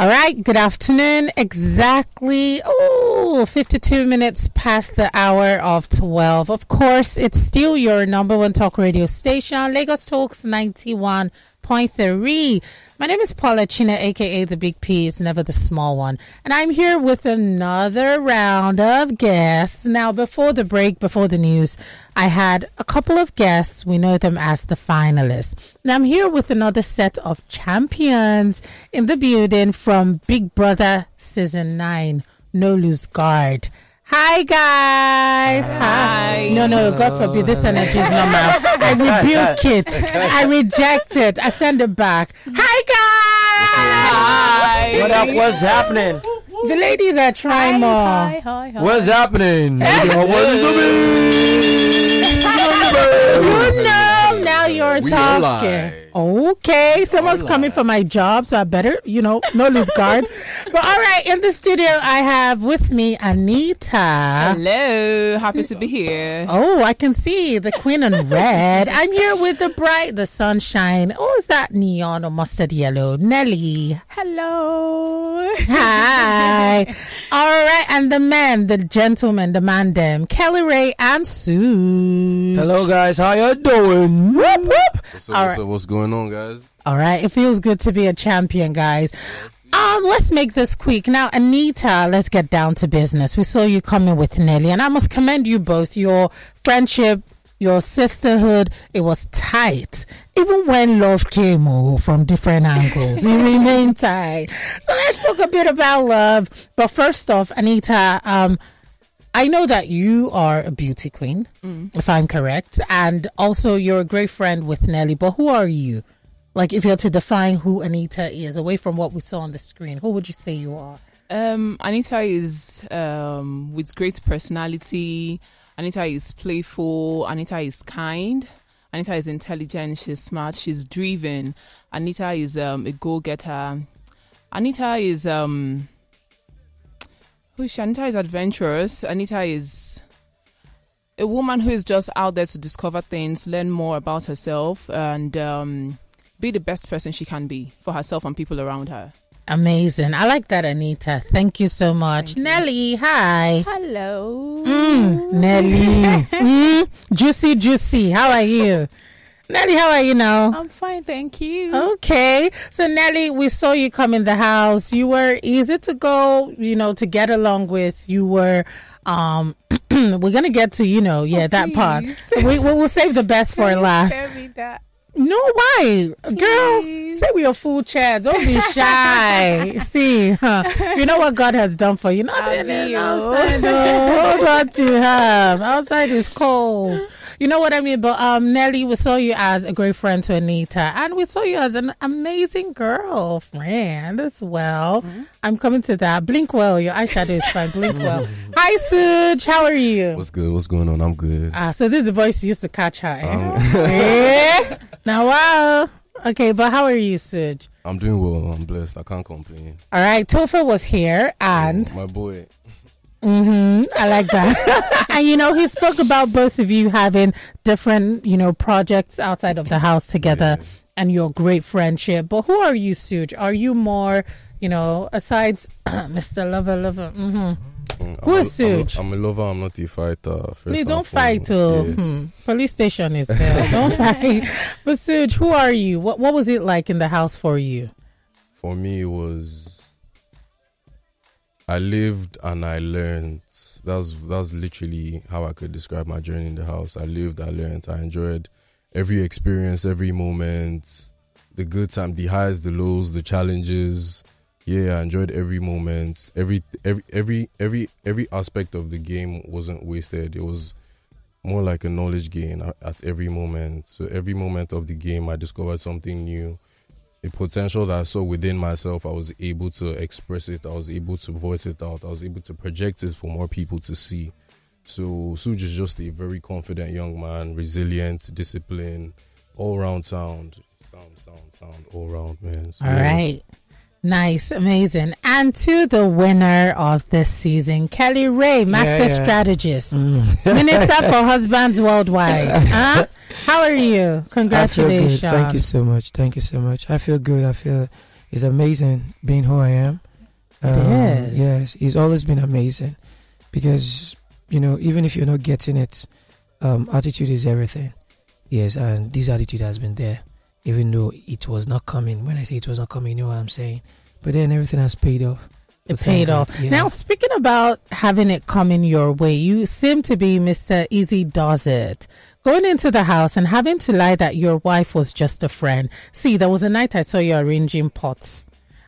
All right, good afternoon. Exactly, oh, 52 minutes past the hour of 12. Of course, it's still your number one talk radio station, Lagos Talks 91.3. My name is Paula China, aka the Big P, is never the small one. And I'm here with another round of guests. Now, before the break, before the news, I had a couple of guests. We know them as the finalists. Now, I'm here with another set of champions in the building from Big Brother Season 9, No Loose Guard. Hi guys. Hi. No, no, God forbid this energy is not mine. I rebuke it. I reject it. I send it back. Hi guys. Hi. What up? What's happening? The ladies are trying more. Hi, hi, hi. What's happening? You know, now you're We talking. Lie. Okay, someone's coming for my job, so I better, you know, no loose guard. but all right, in the studio, I have with me Anita. Hello. Happy to be here. Oh, I can see the queen in red. I'm here with the bright, the sunshine. Oh, is that neon or mustard yellow? Nelly. Hello. Hi. All right, and the men, the gentlemen, the man them, Kellyrae and Sue. Hello, guys. How you doing? Whoop, whoop. What's up, All what's right. up? What's going on, guys? All right, it feels good to be a champion, guys. Um, let's make this quick. Now, Anita, let's get down to business. We saw you coming with Nelly, and I must commend you both. Your friendship, your sisterhood, it was tight. Even when love came oh, from different angles, it remained tight. So let's talk a bit about love. But first off, Anita, um, I know that you are a beauty queen, if I'm correct, and also you're a great friend with Nelly. But who are you? Like, if you're to define who Anita is, away from what we saw on the screen, who would you say you are? Um, Anita is um with great personality. Anita is playful. Anita is kind. Anita is intelligent. She's smart. She's driven. Anita is um a go-getter. Anita is um who is she? Anita is adventurous. Anita is a woman who is just out there to discover things, learn more about herself, and um, be the best person she can be for herself and people around her. Amazing. I like that, Anita. Thank you so much. Nelly, hi. Hello. Mm, Nelly. Mm, juicy, juicy. How are you? Nelly, how are you now? I'm fine, thank you. Okay. So Nelly, we saw you come in the house. You were easy to go, you know, to get along with. You were um we're gonna get to, you know, yeah, that part. We we will save the best for last. Tell me that. No, why? Girl, Please. say we are full chairs. Don't be shy. See, huh? you know what God has done for you. Nothing Abi, else. oh. I know. Hold on to him. Outside is cold. You know what I mean? But um, Nelly, we saw you as a great friend to Anita, and we saw you as an amazing girlfriend as well. Mm-hmm. I'm coming to that. Blink well. Your eyeshadow is fine. Blink well. Hi, Sooj. How are you? What's good? What's going on? I'm good. Ah, so this is the voice you used to catch her. Eh? Um, Eh? Now, wow. Okay, but how are you, Sooj? I'm doing well. I'm blessed. I can't complain. All right, Topher was here, and my boy. Hmm I like that. and you know, he spoke about both of you having different, you know, projects outside of the house together, Yeah. and your great friendship. But who are you, Sooj? Are you more, you know, aside Mr. Lover, Lover? hmm Mm, Who I'm is a- I'm a- Sooj? I'm a lover. I'm not a fighter. First Please don't fight till yeah. hmm, police station is there. don't fight. But Sooj, who are you? What What was it like in the house for you? For me, it was. I lived and I learned. That's that's literally how I could describe my journey in the house. I lived, I learned, I enjoyed every experience, every moment, the good time, the highs, the lows, the challenges. Yeah, I enjoyed every moment. Every every every every every aspect of the game wasn't wasted. It was more like a knowledge gain at, at every moment. So every moment of the game, I discovered something new a potential that I saw within myself, I was able to express it. I was able to voice it out. I was able to project it for more people to see. So Sooj is just a very confident young man, resilient, disciplined, all round sound, sound, sound, sound, all round man. So All yes. right. Nice, amazing. And to the winner of this season, Kellyrae, Master yeah. Strategist, Mm. Minister for Husbands Worldwide. huh? How are you? I feel good. Congratulations. Thank you so much. Thank you so much. I feel good. I feel it's amazing being who I am. Um, It is. Yes, it's always been amazing because you know even if you're not getting it, um, attitude is everything. Yes, and this attitude has been there, even though it was not coming. When I say it was not coming, you know what I'm saying. But then everything has paid off. It paid off. Yeah. Now, speaking about having it coming your way, you seem to be Mr. Easy Does It. Going into the house and having to lie that your wife was just a friend. See, there was a night I saw you arranging pots,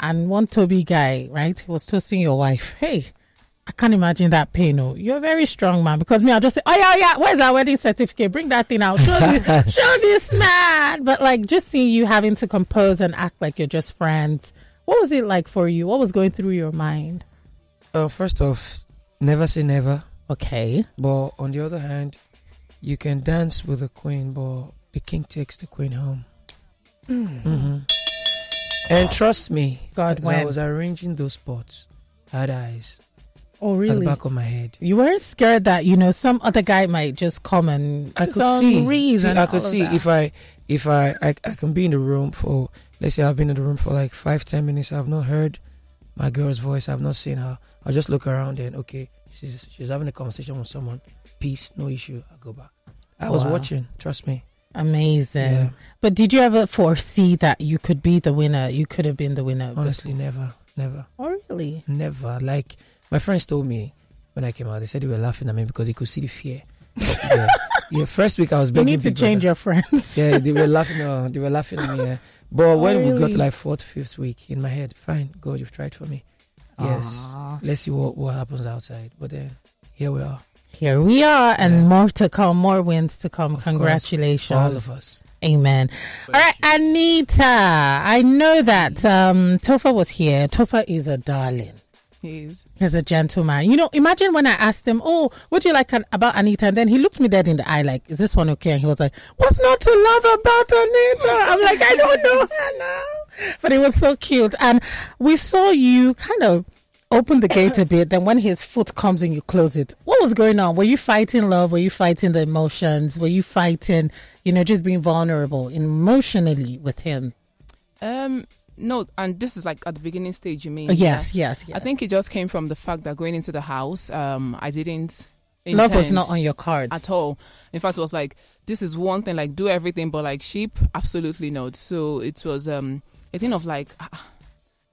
and one Toby guy, right, he was toasting your wife. Hey, I can't imagine that pain. Oh, you're a very strong man because me, I'll just say, oh yeah, yeah, where's our wedding certificate? Bring that thing out. Show this, show this man. But like, just seeing you having to compose and act like you're just friends. What was it like for you? What was going through your mind? Uh, first off, never say never. Okay. But on the other hand, you can dance with the queen, but the king takes the queen home. hmm And trust me, God, as I was arranging those spots, I had eyes Oh, at the really? back of my head. You weren't scared that you know some other guy might just come and I could see. reason. see, I could see if I, if I, I, I can be in the room for, let's say I've been in the room for like five, ten minutes. I've not heard my girl's voice. I've not seen her. I'll just look around and okay, she's she's having a conversation with someone. Peace, no issue. I'll go back. I was Wow. watching. Trust me. amazing. Yeah. But did you ever foresee that you could be the winner? You could have been the winner. Honestly, never, never, Oh, really? never. Like my friends told me when I came out, they said they were laughing at me because they could see the fear. yeah. yeah. First week I was You need to change Brother. your friends. Yeah, they were laughing. Uh, they were laughing at me. Yeah. But when we got to like fourth, fifth week, in my head, fine, God, you've tried for me. Yes. Aw. Let's see what what happens outside. But then here we are, Here we are, and Yeah. more to come, more wins to come. Of course. Congratulations. all of us. Amen. All right, Anita. I know that um, Topher was here. Topher is a darling. Yes. He's a gentleman. You know, imagine when I asked him, "Oh, what do you like an- about Anita?" And then he looked me dead in the eye, like, "Is this one okay?" And he was like, "What's not to love about Anita?" I'm like, "I don't know her but it was so cute. And we saw you kind of open the gate a bit. Then when his foot comes in, you close it. What was going on? Were you fighting love? Were you fighting the emotions? Were you fighting, you know, just being vulnerable emotionally with him? Um. No, and this is like at the beginning stage. You mean? Yes, yes, yes. I think it just came from the fact that going into the house, um, I didn't. love was not on your cards. at all. In fact, it was like this is one thing, like do everything, but like sheep, absolutely not. So it was um a thing of like, ah,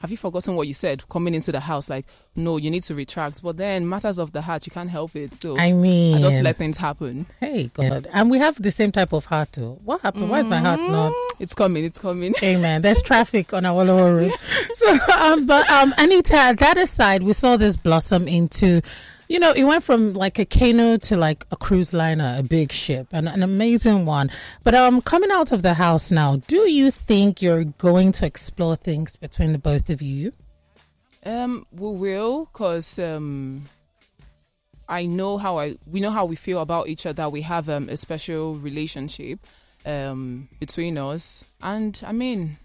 have you forgotten what you said coming into the house? Like, no, you need to retract. But then matters of the heart, you can't help it. So I mean, I just let things happen. Hey God, and we have the same type of heart too. What happened? Why is my heart not? It's coming. It's coming. Amen. There's traffic on our lower road. So, um, but um, Anita, that aside, we saw this blossom into, you know, it went from like a canoe to like a cruise liner, a big ship, and an amazing one. But um, coming out of the house now, do you think you're going to explore things between the both of you? Um, we will, cause um, I know how I we know how we feel about each other. We have um a special relationship um between us, and I mean,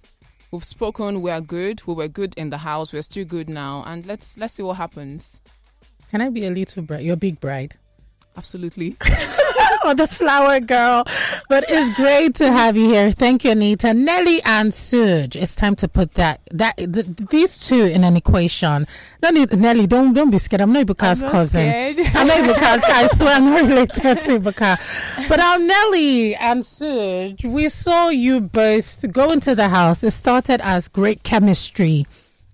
we've spoken. We are good. We were good in the house. We're still good now, and let's let's see what happens. Can I be a little bride? Your big bride. Absolutely. oh, the flower girl. But it's great to have you here. Thank you, Anita. Nelly and Sooj. It's time to put that that th- these two in an equation. Need, Nelly, don't don't be scared. I'm not Ebuka's I'm not cousin. scared. I'm not Ebuka's I swear I'm not related to Ebuka. But um, Nelly and Sooj, we saw you both go into the house. It started as great chemistry.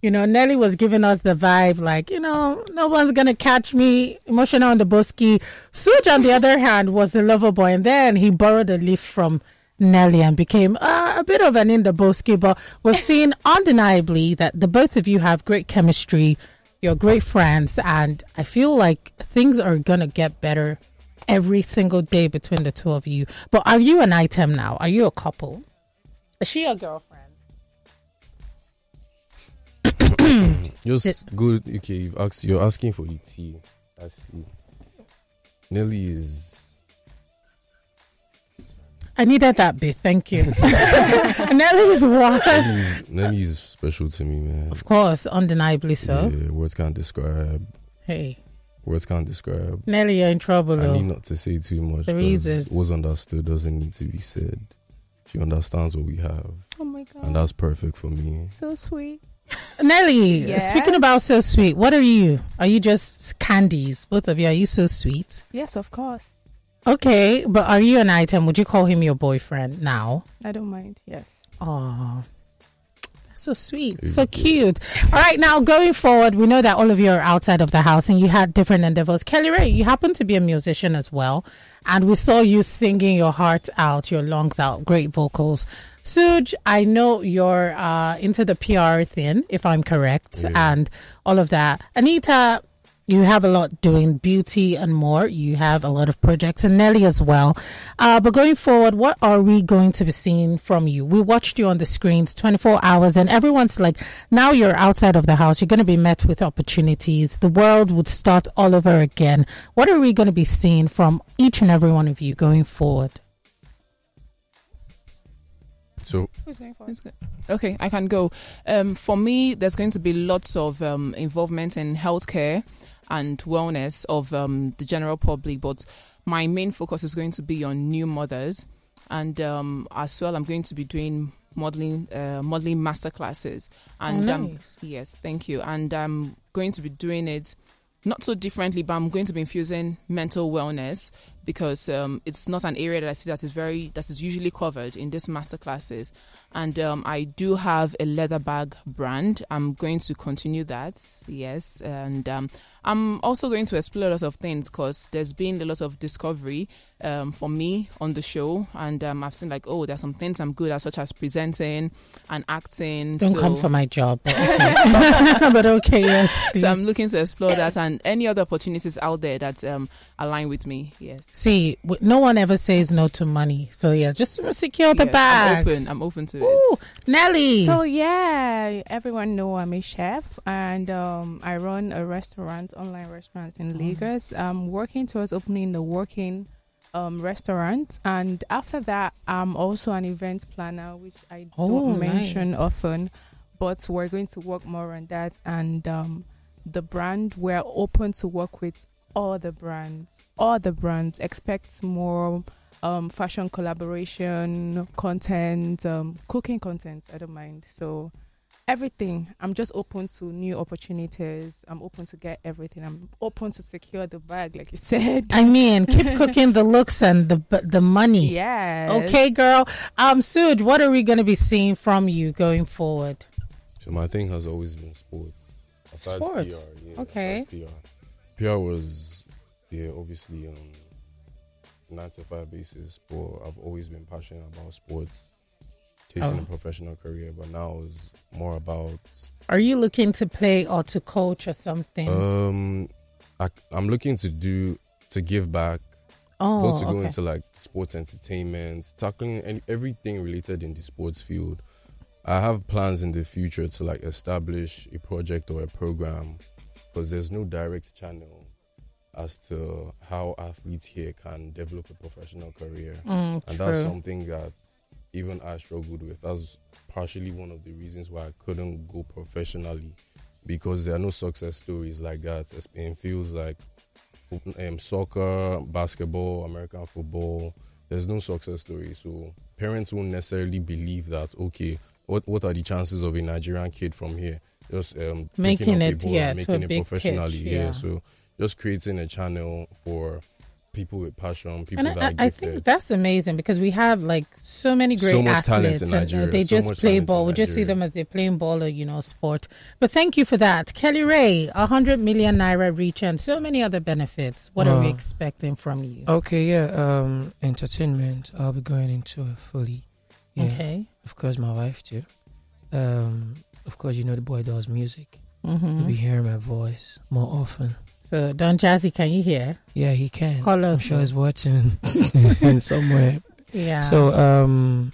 You know, Nelly was giving us the vibe like, you know, no one's to catch me emotional on the bosky. Sooj, on the other hand, was the lover boy. And then he borrowed a leaf from Nelly and became uh, a bit of an in the bosky. But we've seen undeniably that the both of you have great chemistry. You're great friends. And I feel like things are to get better every single day between the two of you. But are you an item now? Are you a couple? Is she your girlfriend? Just good. Okay, you've asked. You're asking for the tea. I see. Nelly is. I needed that bit. Thank you. Nelly is what? Nelly is, special to me, man. Of course, undeniably so. Yeah, words can't describe. Hey, Words can't describe. Nelly, you're in trouble. I though. need not to say too much. The 'cause reasons. What's understood doesn't need to be said. She understands what we have. Oh my god. and that's perfect for me. so sweet. Nelly, Yes? speaking about so sweet, what are you? Are you just candies? Both of you, are you so sweet? Yes, of course. Okay, but are you an item? Would you call him your boyfriend now? I don't mind. Yes. Oh, so sweet, so cute. All right, now going forward, we know that all of you are outside of the house and you had different endeavors. Kellyrae, you happen to be a musician as well, and we saw you singing your heart out, your lungs out, great vocals. Sooj, I know you're uh, into the PR thing, if I'm correct, Yeah. and all of that. Anita, you have a lot doing beauty and more. You have a lot of projects, and Nelly as well. Uh, but going forward, what are we going to be seeing from you? We watched you on the screens 24 hours, and everyone's like, now you're outside of the house. You're going to be met with opportunities. The world would start all over again. What are we going to be seeing from each and every one of you going forward? So Who's going for That's good. Okay, I can go. Um, for me, there's going to be lots of um, involvement in healthcare and wellness of um, the general public, but my main focus is going to be on new mothers, and um, as well, I'm going to be doing modeling, uh, modeling master classes, and Oh, um, nice. yes, thank you, and I'm going to be doing it not so differently, but I'm going to be infusing mental wellness because um, it's not an area that I see that is very that is usually covered in these master classes. And um, I do have a leather bag brand. I'm going to continue that, yes. And um, I'm also going to explore a lot of things because there's been a lot of discovery um, for me on the show, and um, I've seen like, oh, there's some things I'm good at, such as presenting and acting. Don't So- come for my job. But okay, but okay yes. please. so I'm looking to explore that and any other opportunities out there that um, align with me. Yes. See, no one ever says no to money. So, yeah, just secure the Yes, bags. I'm open. I'm open to Ooh, it. Nelly. So yeah, everyone know I'm a chef and um, I run a restaurant, online restaurant in Lagos. I'm working towards opening the working um, restaurant, and after that, I'm also an event planner, which I Oh, don't mention nice. often, but we're going to work more on that. And um, the brand, we're open to work with all the brands, all the brands. Expect more um, fashion collaboration, content, um, cooking content. I don't mind. So everything. I'm just open to new opportunities. I'm open to get everything. I'm open to secure the bag, like you said. I mean, keep cooking the looks and the the money. Yeah. Okay, girl. Um, Sooj, what are we going to be seeing from you going forward? So my thing has always been sports. Aside Sports? PR, yeah, Okay. PR. PR was, yeah, obviously on nine to five basis, but I've always been passionate about sports, chasing Oh. a professional career. But now it's more about, Are you looking to play or to coach or something? um, I, I'm looking to do to give back, oh, but to go okay. into like sports entertainment, tackling any, everything related in the sports field. I have plans in the future to like establish a project or a program because there's no direct channel as to how athletes here can develop a professional career. Mm, And that's something that even I struggled with. That's partially one of the reasons why I couldn't go professionally because there are no success stories like that It feels like um, soccer, basketball, American football. There's no success story. So parents won't necessarily believe that, okay, what, what are the chances of a Nigerian kid from here just um, Making it, yeah, and to a making it big professionally? pitch, yeah. yeah. So just creating a channel for people with passion, people And that I, I think that's amazing because we have like so many great So much talent athletes in and uh, Nigeria, they so just much play ball. We just see them as they're playing ball or you know sport. But thank you for that, Kellyrae. A hundred million naira reach and so many other benefits. What are we expecting from you? Okay, yeah. Um, entertainment. I'll be going into it fully. Yeah. Okay. Of course, my wife too. Um, of course, you know the boy does music. hmm You'll be hearing my voice more often. So Don Jazzy, can you hear? Yeah, he can. Call us. I'm us. sure he's watching somewhere. Yeah. So, um,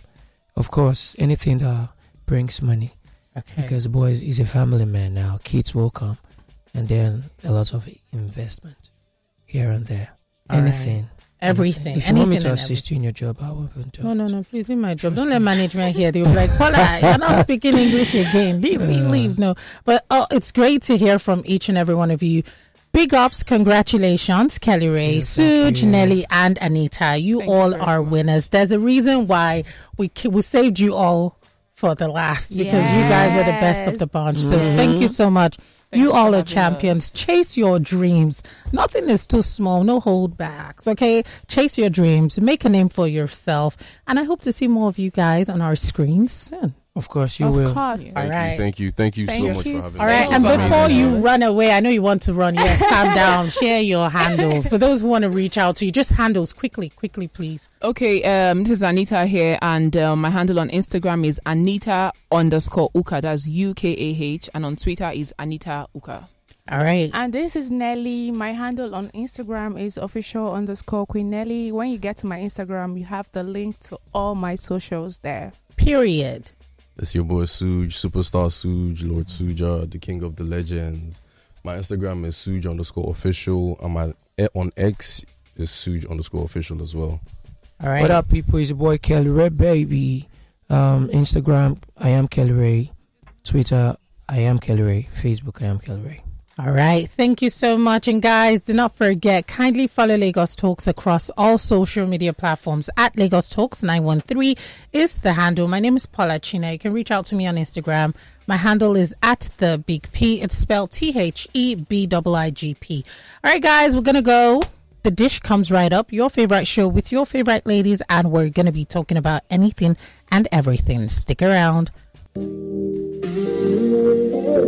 of course, anything that brings money okay. because the boy is he's a family man now. Kids will come, and then a lot of investment here and there. All right. anything, everything. If you want me to and assist you in your job, I will do. No, no, no. Please leave my job. Trust Don't let management hear. They'll be like, Paula, you're not speaking English again. Leave, leave, Uh. leave. No. But oh, it's great to hear from each and every one of you. Big ups, congratulations, Kellyrae, Yes, thank Sooj, you. Nelly, and Anita. You Thank all very are much. winners. There's a reason why we we saved you all for the last because you guys were the best of the bunch. So thank you mm-hmm. so much. Thanks you all are champions. us. Chase your dreams. Nothing is too small. No holdbacks. Okay, chase your dreams. Make a name for yourself. And I hope to see more of you guys on our screens soon. Of course, you of will. course. Yeah. Thank right. you, thank you, thank you Thank so you much for having All me. right, Thank and you before you us. run away, I know you want to run. Yes, calm down. Share your handles for those who want to reach out to you. Just handles quickly, quickly, please. Okay, um, this is Anita here, and um, my handle on Instagram is Anita underscore Ukah. That's U K A H, and on Twitter is Anita Ukah. All right. And this is Nelly. My handle on Instagram is official underscore Queen Nelly. When you get to my Instagram, you have the link to all my socials there. Period. It's your boy Sooj, superstar Sooj, Lord Suja, the king of the legends. My Instagram is Sooj underscore official, and my eh, on X is Sooj underscore official as well. All right. What up, people? It's your boy Kellyrae, baby. Um, Instagram, I am Kellyrae. Twitter, I am Kellyrae. Facebook, I am Kellyrae. All right. Thank you so much. And guys, do not forget, kindly follow Lagos Talks across all social media platforms at Lagos Talks 913 is the handle. My name is Paula China. You can reach out to me on Instagram. My handle is at the big P. It's spelled T H E B I G P. All right, guys, we're going to go. The dish comes right up, your favorite show with your favorite ladies, and we're going to be talking about anything and everything. Stick around.